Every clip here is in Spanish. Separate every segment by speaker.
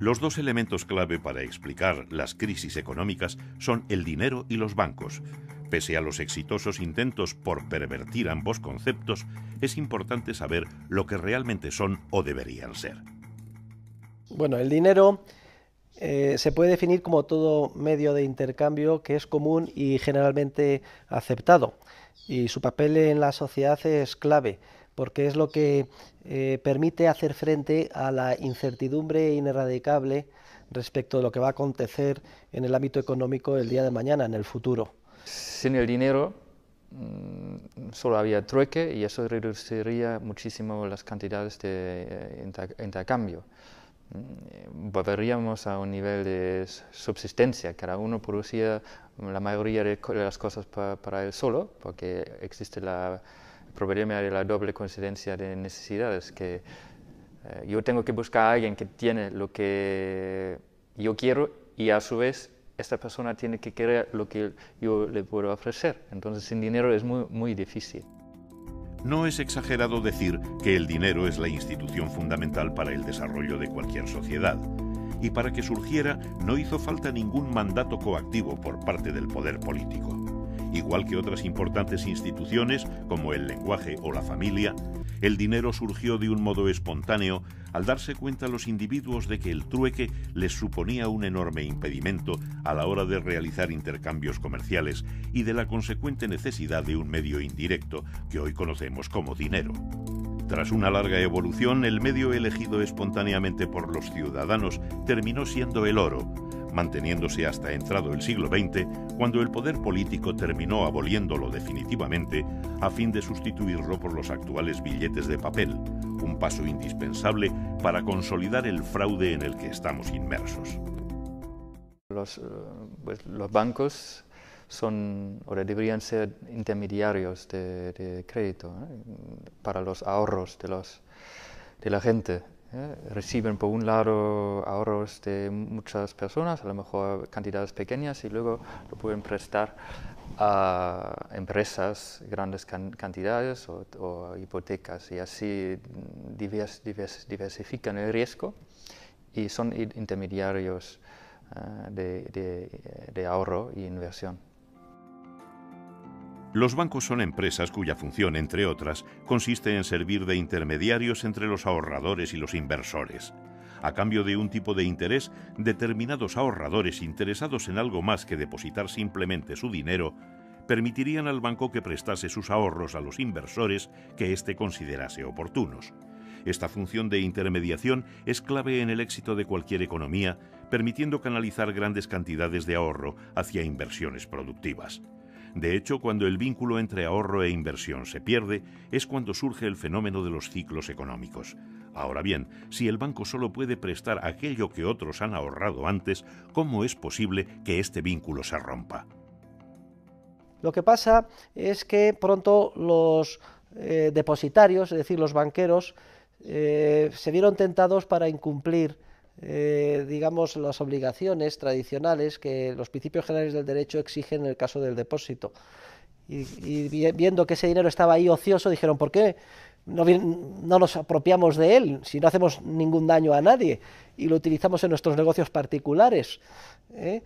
Speaker 1: Los dos elementos clave para explicar las crisis económicas son el dinero y los bancos. Pese a los exitosos intentos por pervertir ambos conceptos, es importante saber lo que realmente son o deberían ser.
Speaker 2: Bueno, el dinero eh, se puede definir como todo medio de intercambio que es común y generalmente aceptado. Y su papel en la sociedad es clave porque es lo que eh, permite hacer frente a la incertidumbre ineradicable respecto de lo que va a acontecer en el ámbito económico el día de mañana, en el futuro.
Speaker 3: Sin el dinero mm, solo había trueque y eso reduciría muchísimo las cantidades de eh, intercambio. Mm, volveríamos a un nivel de subsistencia, cada uno producía la mayoría de las cosas para él solo, porque existe la problema de la doble coincidencia de necesidades, que eh, yo tengo que buscar a alguien que tiene lo que yo quiero y a su vez esta persona tiene que querer lo que yo le puedo ofrecer. Entonces sin dinero es muy, muy difícil.
Speaker 1: No es exagerado decir que el dinero es la institución fundamental para el desarrollo de cualquier sociedad. Y para que surgiera no hizo falta ningún mandato coactivo por parte del poder político igual que otras importantes instituciones como el lenguaje o la familia, el dinero surgió de un modo espontáneo al darse cuenta los individuos de que el trueque les suponía un enorme impedimento a la hora de realizar intercambios comerciales y de la consecuente necesidad de un medio indirecto que hoy conocemos como dinero. Tras una larga evolución, el medio elegido espontáneamente por los ciudadanos terminó siendo el oro, manteniéndose hasta entrado el siglo XX, cuando el poder político terminó aboliéndolo definitivamente a fin de sustituirlo por los actuales billetes de papel, un paso indispensable para consolidar el fraude en el que estamos inmersos.
Speaker 3: Los, eh, pues, bancos son o deberían ser intermediarios de, crédito para los ahorros de, los, de la gente. ¿Eh? Reciben por un lado ahorros de muchas personas, a lo mejor cantidades pequeñas, y luego lo pueden prestar a empresas grandes cantidades o, hipotecas y así diversifican el riesgo y son intermediarios eh, de ahorro y inversión.
Speaker 1: Los bancos son empresas cuya función, entre otras, consiste en servir de intermediarios entre los ahorradores y los inversores. A cambio de un tipo de interés, determinados ahorradores interesados en algo más que depositar simplemente su dinero, permitirían al banco que prestase sus ahorros a los inversores que éste considerase oportunos. Esta función de intermediación es clave en el éxito de cualquier economía, permitiendo canalizar grandes cantidades de ahorro hacia inversiones productivas. De hecho, cuando el vínculo entre ahorro e inversión se pierde, es cuando surge el fenómeno de los ciclos económicos. Ahora bien, si el banco solo puede prestar aquello que otros han ahorrado antes, ¿cómo es posible que este vínculo se rompa?
Speaker 2: Lo que pasa es que pronto los eh, depositarios, es decir, los banqueros, eh, se vieron tentados para incumplir eh, digamos, las obligaciones tradicionales que los principios generales del derecho exigen en el caso del depósito. Y, viendo que ese dinero estaba ahí ocioso, dijeron, ¿por qué no, no, nos apropiamos de él si no hacemos ningún daño a nadie y lo utilizamos en nuestros negocios particulares? ¿eh?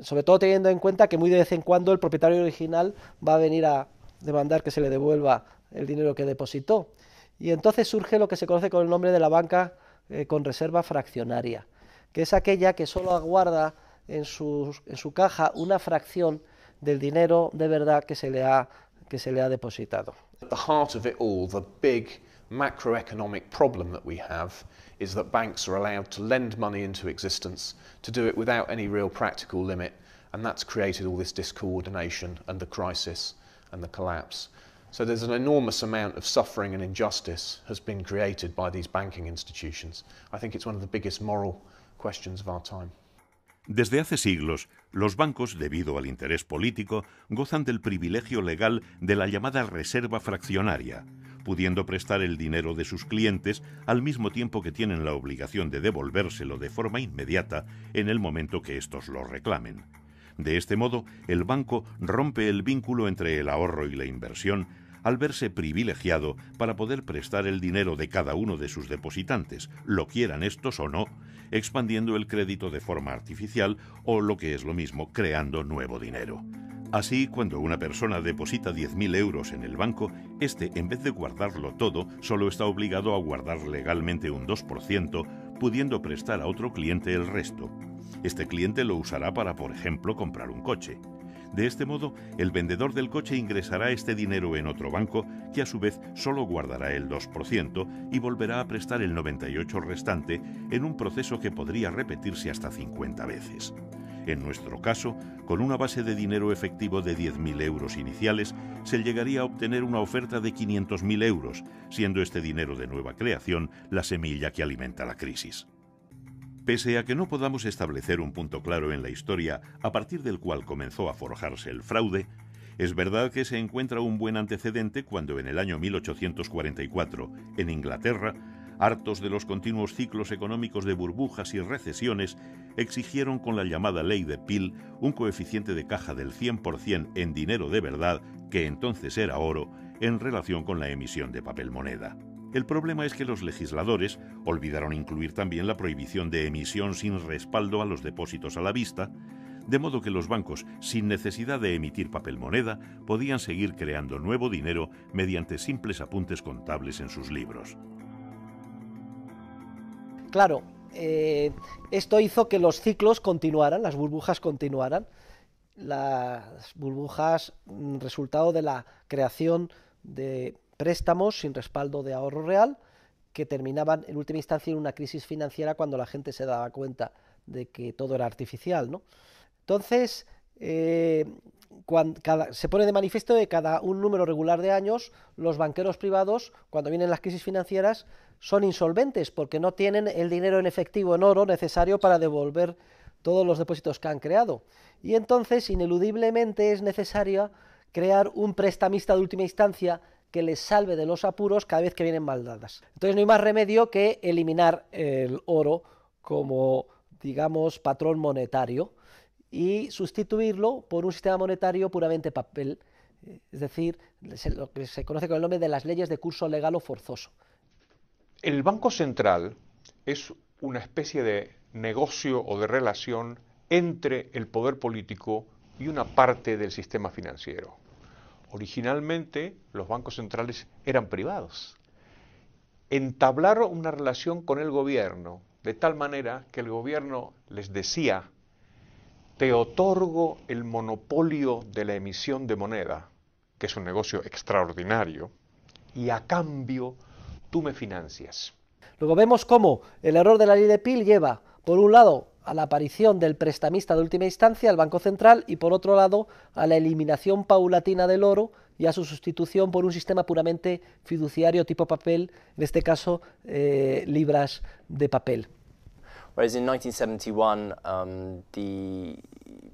Speaker 2: Sobre todo teniendo en cuenta que muy de vez en cuando el propietario original va a venir a demandar que se le devuelva el dinero que depositó. Y entonces surge lo que se conoce con el nombre de la banca eh, con reserva fraccionaria, que es aquella que solo aguarda en su, en su caja una fracción del dinero de verdad que se le ha, que se le ha depositado.
Speaker 4: The heart of it all, the big macroeconomic problem that we have is that banks are allowed to lend money into existence, to do it without any real practical limit, and that's created all this discoordination and the crisis and the collapse. So there's an enormous amount of suffering and injustice has been created by these banking institutions. I think it's one of the biggest moral questions of our time.
Speaker 1: Desde hace siglos, los bancos, debido al interés político, gozan del privilegio legal de la llamada reserva fraccionaria, pudiendo prestar el dinero de sus clientes al mismo tiempo que tienen la obligación de devolvérselo de forma inmediata en el momento que estos lo reclamen. De este modo, el banco rompe el vínculo entre el ahorro y la inversión al verse privilegiado para poder prestar el dinero de cada uno de sus depositantes, lo quieran estos o no, expandiendo el crédito de forma artificial o, lo que es lo mismo, creando nuevo dinero. Así, cuando una persona deposita 10.000 euros en el banco, este, en vez de guardarlo todo, solo está obligado a guardar legalmente un 2%, pudiendo prestar a otro cliente el resto. Este cliente lo usará para, por ejemplo, comprar un coche. De este modo, el vendedor del coche ingresará este dinero en otro banco que a su vez solo guardará el 2% y volverá a prestar el 98% restante en un proceso que podría repetirse hasta 50 veces. En nuestro caso, con una base de dinero efectivo de 10.000 euros iniciales, se llegaría a obtener una oferta de 500.000 euros, siendo este dinero de nueva creación la semilla que alimenta la crisis. Pese a que no podamos establecer un punto claro en la historia a partir del cual comenzó a forjarse el fraude, es verdad que se encuentra un buen antecedente cuando en el año 1844, en Inglaterra, hartos de los continuos ciclos económicos de burbujas y recesiones, exigieron con la llamada ley de Peel un coeficiente de caja del 100% en dinero de verdad, que entonces era oro, en relación con la emisión de papel moneda. El problema es que los legisladores olvidaron incluir también la prohibición de emisión sin respaldo a los depósitos a la vista, de modo que los bancos, sin necesidad de emitir papel moneda, podían seguir creando nuevo dinero mediante simples apuntes contables en sus libros.
Speaker 2: Claro, eh, esto hizo que los ciclos continuaran, las burbujas continuaran. Las burbujas, resultado de la creación de préstamos sin respaldo de ahorro real, que terminaban en última instancia en una crisis financiera cuando la gente se daba cuenta de que todo era artificial. ¿no? Entonces, eh, se pone de manifiesto que cada un número regular de años los banqueros privados, cuando vienen las crisis financieras, son insolventes porque no tienen el dinero en efectivo, en oro, necesario para devolver todos los depósitos que han creado. Y entonces, ineludiblemente, es necesario crear un prestamista de última instancia que les salve de los apuros cada vez que vienen maldadas. Entonces no hay más remedio que eliminar el oro como, digamos, patrón monetario y sustituirlo por un sistema monetario puramente papel, es decir, lo que se conoce con el nombre de las leyes de curso legal o forzoso.
Speaker 5: El Banco Central es una especie de negocio o de relación entre el poder político y una parte del sistema financiero. Originalmente los bancos centrales eran privados. Entablaron una relación con el gobierno de tal manera que el gobierno les decía, te otorgo el monopolio de la emisión de moneda, que es un negocio extraordinario, y a cambio tú me financias.
Speaker 2: Luego vemos cómo el error de la ley de Peel lleva, por un lado, a la aparición del prestamista de última instancia, el Banco Central, y por otro lado, a la eliminación paulatina del oro y a su sustitución por un sistema puramente fiduciario tipo papel, en este caso, eh, libras de papel.
Speaker 6: Whereas in 1971, um, the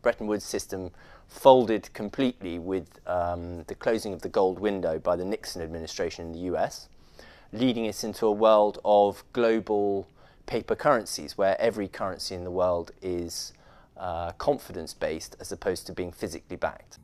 Speaker 6: Bretton Woods system folded completely with um, the closing of the gold window by the Nixon administration in the US. leading us into a world of global paper currencies where every currency in the world is uh, confidence based as opposed to being physically backed.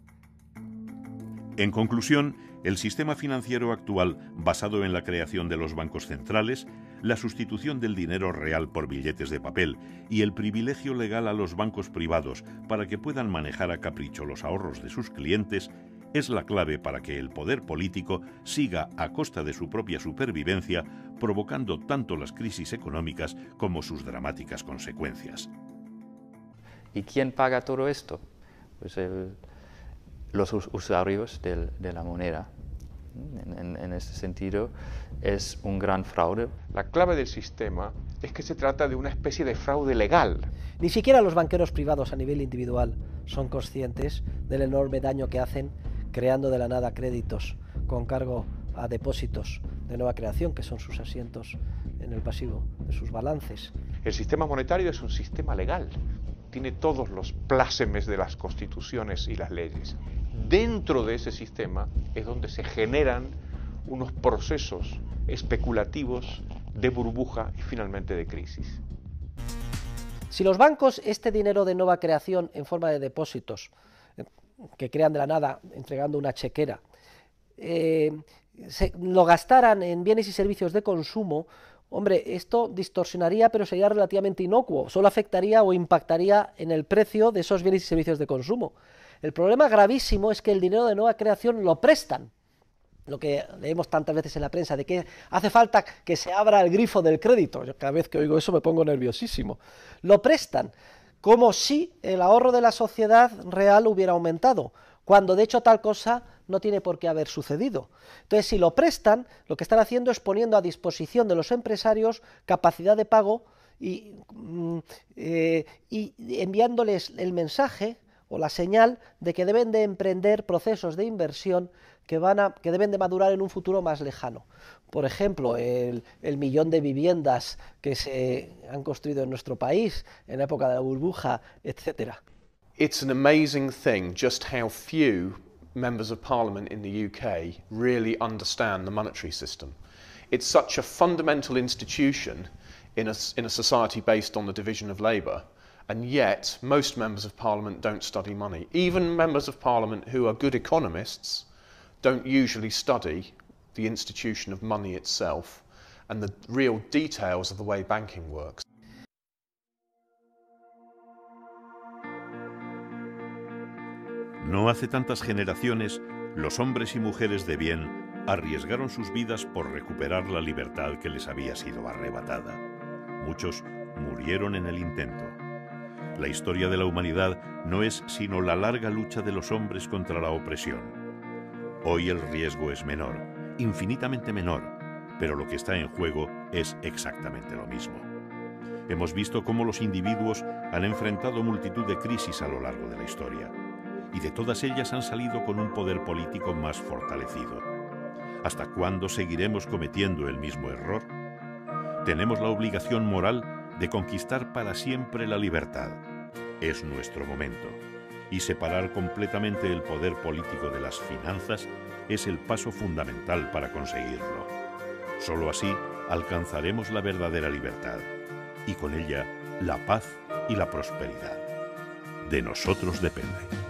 Speaker 1: En conclusión, el sistema financiero actual, basado en la creación de los bancos centrales, la sustitución del dinero real por billetes de papel y el privilegio legal a los bancos privados para que puedan manejar a capricho los ahorros de sus clientes, es la clave para que el poder político siga a costa de su propia supervivencia, provocando tanto las crisis económicas como sus dramáticas consecuencias.
Speaker 3: ¿Y quién paga todo esto? Pues los usuarios de la moneda. En, en, este sentido, es un gran fraude.
Speaker 5: La clave del sistema es que se trata de una especie de fraude legal.
Speaker 2: Ni siquiera los banqueros privados a nivel individual son conscientes del enorme daño que hacen creando de la nada créditos con cargo a depósitos de nueva creación, que son sus asientos en el pasivo de sus balances.
Speaker 5: El sistema monetario es un sistema legal, tiene todos los plácemes de las constituciones y las leyes. Dentro de ese sistema es donde se generan unos procesos especulativos de burbuja y finalmente de crisis.
Speaker 2: Si los bancos este dinero de nueva creación en forma de depósitos que crean de la nada entregando una chequera, eh, lo gastaran en bienes y servicios de consumo, hombre, esto distorsionaría, pero sería relativamente inocuo, solo afectaría o impactaría en el precio de esos bienes y servicios de consumo. El problema gravísimo es que el dinero de nueva creación lo prestan, lo que leemos tantas veces en la prensa, de que hace falta que se abra el grifo del crédito. Yo cada vez que oigo eso me pongo nerviosísimo. Lo prestan como si el ahorro de la sociedad real hubiera aumentado, cuando de hecho tal cosa no tiene por qué haber sucedido. Entonces, si lo prestan, lo que están haciendo es poniendo a disposición de los empresarios capacidad de pago y, mm, eh, y enviándoles el mensaje o la señal de que deben de emprender procesos de inversión que, van a, que deben de madurar en un futuro más lejano. Por ejemplo, el, millón de viviendas que se han construido en nuestro país en la época de la burbuja, etc.
Speaker 4: It's an amazing thing just how few members of parliament in the UK really understand the monetary system. It's such a fundamental institution in a, in a society based on the division of labour and yet most members of parliament don't study money. Even members of parliament who are good economists don't usually study the institution of money itself and the real details of the way banking works.
Speaker 1: No hace tantas generaciones, los hombres y mujeres de bien arriesgaron sus vidas por recuperar la libertad que les había sido arrebatada. Muchos murieron en el intento. La historia de la humanidad no es sino la larga lucha de los hombres contra la opresión. Hoy el riesgo es menor, infinitamente menor, pero lo que está en juego es exactamente lo mismo. Hemos visto cómo los individuos han enfrentado multitud de crisis a lo largo de la historia, y de todas ellas han salido con un poder político más fortalecido. ¿Hasta cuándo seguiremos cometiendo el mismo error? Tenemos la obligación moral de conquistar para siempre la libertad. Es nuestro momento. Y separar completamente el poder político de las finanzas es el paso fundamental para conseguirlo. Solo así alcanzaremos la verdadera libertad y con ella la paz y la prosperidad. De nosotros depende.